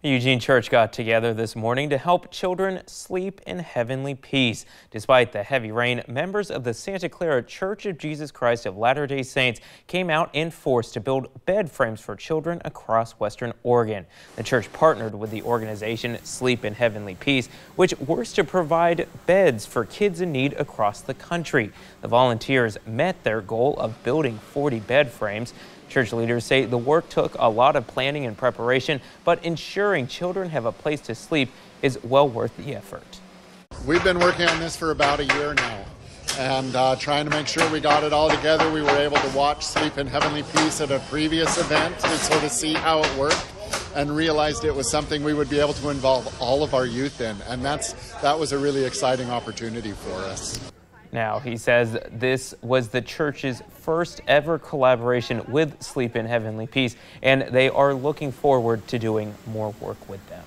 Eugene Church got together this morning to help children sleep in heavenly peace. Despite the heavy rain, members of the Santa Clara Church of Jesus Christ of Latter-day Saints came out in force to build bed frames for children across western Oregon. The church partnered with the organization Sleep in Heavenly Peace, which works to provide beds for kids in need across the country. The volunteers met their goal of building 40 bed frames. Church leaders say the work took a lot of planning and preparation, but ensuring children have a place to sleep is well worth the effort. We've been working on this for about a year now and uh, trying to make sure we got it all together. We were able to watch Sleep in Heavenly Peace at a previous event to sort of see how it worked and realized it was something we would be able to involve all of our youth in. And that's that was a really exciting opportunity for us. Now, he says this was the church's first ever collaboration with Sleep in Heavenly Peace, and they are looking forward to doing more work with them.